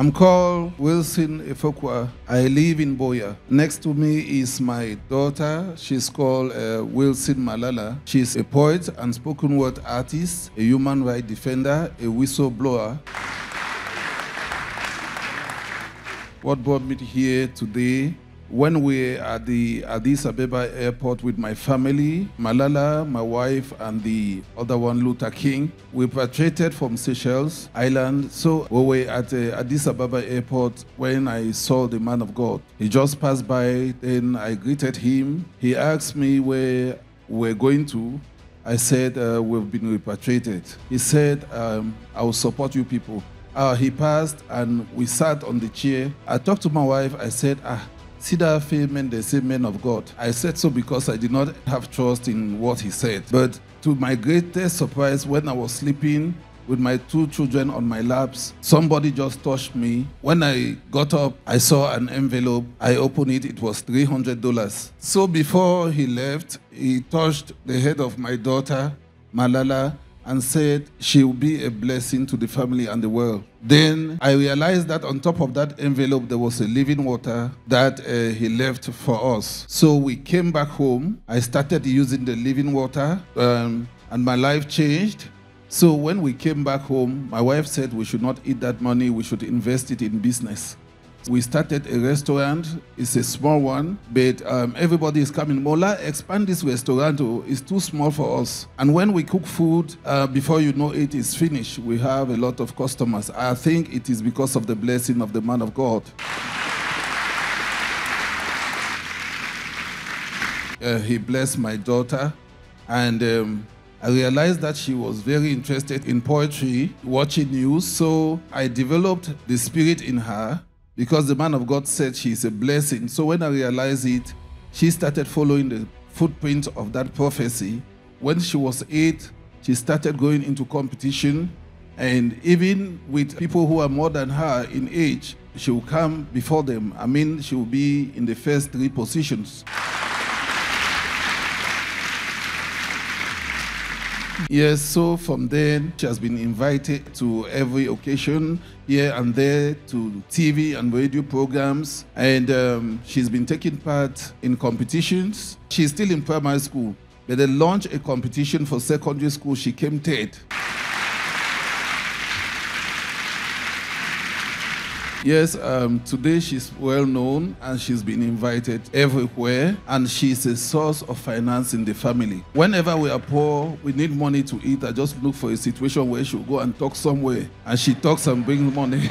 I'm called Wilson Efokwa. I live in Buea. Next to me is my daughter. She's called uh, Wilson Malala. She's a poet and spoken word artist, a human rights defender, a whistleblower. What brought me here today when we were at the Addis Ababa airport with my family, Malala, my wife, and the other one, Luther King, we repatriated from Seychelles Island. So we were at Addis Ababa airport when I saw the man of God. He just passed by, then I greeted him. He asked me where we're going to. I said, uh, We've been repatriated. He said, um, I will support you people. Uh, he passed and we sat on the chair. I talked to my wife. I said, Ah, See that men, they say men of God. I said so because I did not have trust in what he said. But to my greatest surprise, when I was sleeping with my two children on my laps, somebody just touched me. When I got up, I saw an envelope. I opened it, it was $300. So before he left, he touched the head of my daughter, Malala, and said she will be a blessing to the family and the world. Then I realized that on top of that envelope, there was a living water that uh, he left for us. So we came back home. I started using the living water, um, and my life changed. So when we came back home, my wife said we should not eat that money, we should invest it in business. We started a restaurant. It's a small one, but um, everybody is coming. Mola, expand this restaurant. It's too small for us. And when we cook food, uh, before you know it is finished, we have a lot of customers. I think it is because of the blessing of the man of God. Uh, he blessed my daughter, and um, I realized that she was very interested in poetry, watching news. So I developed the spirit in her because the man of God said she is a blessing. So when I realized it, she started following the footprint of that prophecy. When she was eight, she started going into competition. And even with people who are more than her in age, she will come before them. I mean, she will be in the first three positions. Yes, so from then she has been invited to every occasion here and there to TV and radio programs, and um, she's been taking part in competitions. She's still in primary school, but they launched a competition for secondary school. She came third. Yes, um, today she's well known and she's been invited everywhere, and she's a source of finance in the family. Whenever we are poor, we need money to eat. I just look for a situation where she'll go and talk somewhere, and she talks and brings money.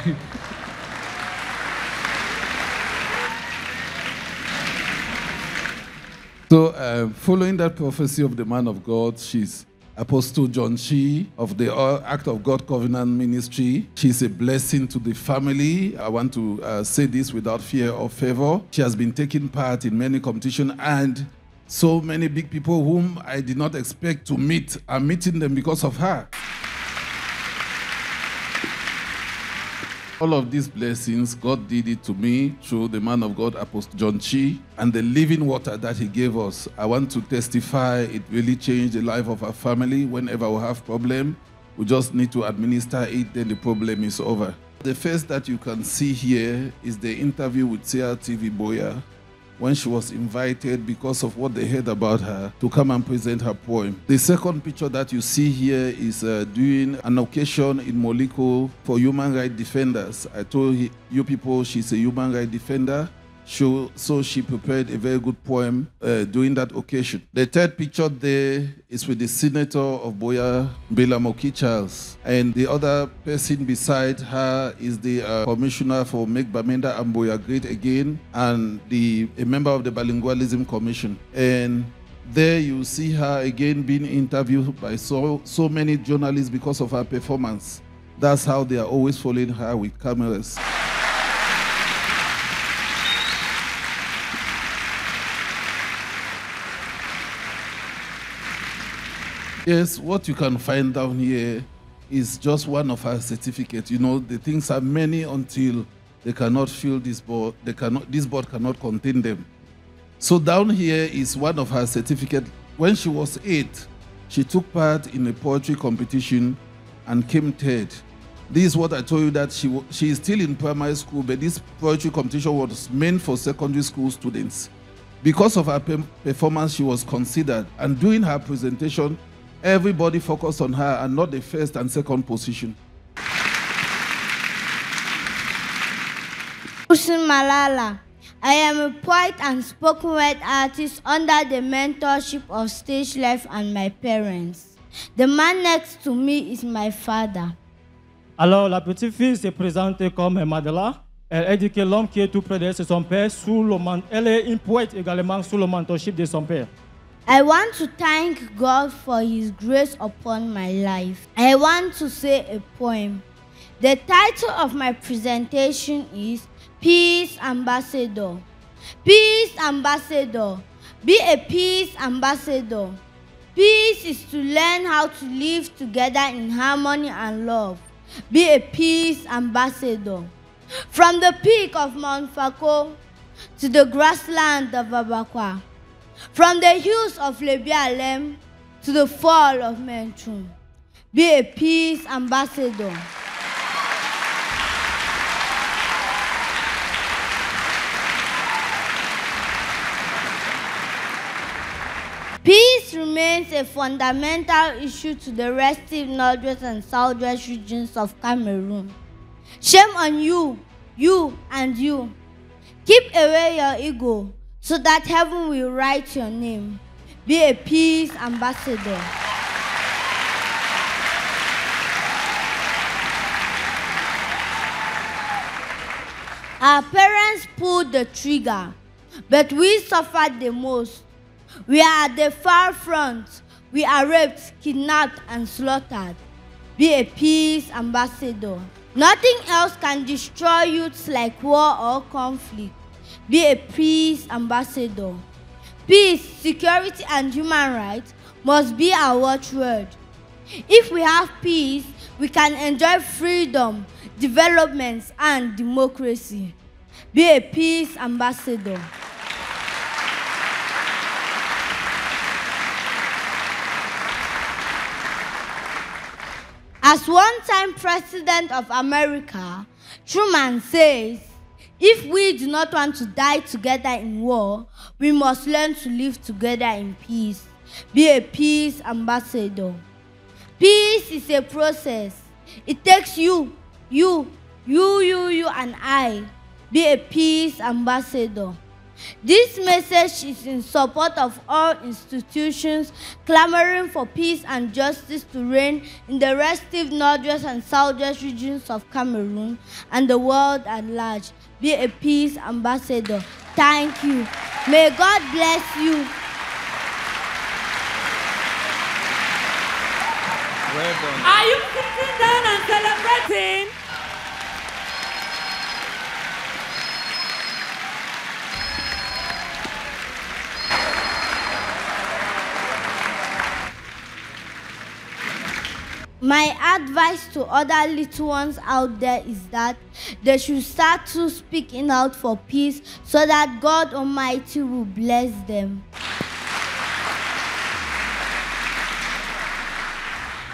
so, um, following that prophecy of the man of God, she's Apostle John Chi of the Ark of God Covenant Ministry. She's a blessing to the family. I want to uh, say this without fear or favor. She has been taking part in many competitions and so many big people whom I did not expect to meet are meeting them because of her. All of these blessings, God did it to me through the man of God, Apostle John Chi, and the living water that he gave us. I want to testify it really changed the life of our family. Whenever we have problem, we just need to administer it, then the problem is over. The first that you can see here is the interview with CRTV Buea when she was invited because of what they heard about her to come and present her poem. The second picture that you see here is uh, during an occasion in Molyko for human rights defenders. I told you people she's a human rights defender so, so she prepared a very good poem uh, during that occasion. The third picture there is with the senator of Buea, Mbella Moki Charles. And the other person beside her is the uh, commissioner for Make Bamenda and Buea Great Again and the, a member of the Bilingualism Commission. And there you see her again being interviewed by so, so many journalists because of her performance. That's how they are always following her with cameras. Yes, what you can find down here is just one of her certificates. You know, the things are many until they cannot fill this board. They cannot, this board cannot contain them. So down here is one of her certificates. When she was eight, she took part in a poetry competition and came third. This is what I told you that she, she is still in primary school, but this poetry competition was meant for secondary school students. Because of her performance, she was considered. And during her presentation, everybody focused on her and not the first and second position. Hussein Malala. I am a poet and spoken word artist under the mentorship of Stage Life and my parents. The man next to me is my father. Alors, la petite fille s'est présentée comme Madela. Elle a dit que l'homme qui est tout près d'elle, c'est son père. Sous le man- Elle est une poète également sous le mentorship de son père. I want to thank God for His grace upon my life. I want to say a poem. The title of my presentation is Peace Ambassador. Peace Ambassador. Be a peace ambassador. Peace is to learn how to live together in harmony and love. Be a peace ambassador. From the peak of Mount Fako to the grassland of Abakwa. From the hills of Lebialem to the fall of Menchum. Be a peace ambassador. Peace remains a fundamental issue to the restive northwest and southwest regions of Cameroon. Shame on you, you and you. Keep away your ego so that heaven will write your name. Be a peace ambassador. Our parents pulled the trigger, but we suffered the most. We are at the far front. We are raped, kidnapped, and slaughtered. Be a peace ambassador. Nothing else can destroy youths like war or conflict. Be a peace ambassador. Peace, security, and human rights must be our watchword. If we have peace, we can enjoy freedom, developments, and democracy. Be a peace ambassador. As one time president of America, Truman says, if we do not want to die together in war, we must learn to live together in peace. Be a peace ambassador. Peace is a process. It takes you, you, you, you, you, and I. Be a peace ambassador. This message is in support of all institutions clamoring for peace and justice to reign in the restive northwest and southwest regions of Cameroon and the world at large. Be a peace ambassador. Thank you. May God bless you. Are you sitting down and celebrating? My advice to other little ones out there is that they should start to speaking out for peace so that God Almighty will bless them.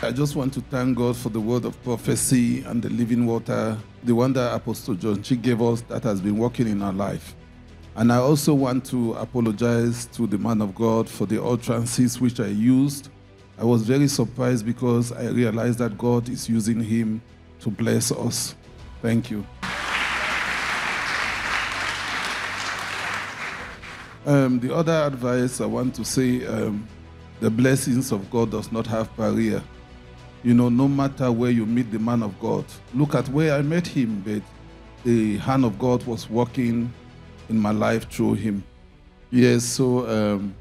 I just want to thank God for the word of prophecy and the living water, the one that Apostle John Chi gave us that has been working in our life. And I also want to apologize to the man of God for the utterances which I used. I was very surprised because I realized that God is using him to bless us. Thank you. Um, the other advice I want to say, um, the blessings of God does not have barrier. You know, no matter where you meet the man of God, look at where I met him, but the hand of God was working in my life through him. Yes, so um,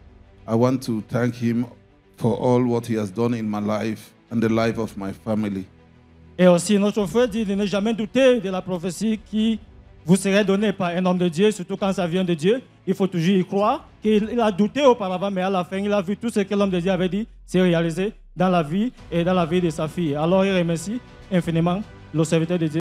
I want to thank him for all what he has done in my life and the life of my family. Et aussi, notre frère dit de ne jamais douter de la prophétie qui vous serait donnée par un homme de Dieu, surtout quand ça vient de Dieu. Il faut toujours y croire. Qu'il il a douté auparavant, mais à la fin, il a vu tout ce que l'homme de Dieu avait dit s'est réalisé dans la vie et dans la vie de sa fille. Alors, il remercie infiniment le serviteur de Dieu.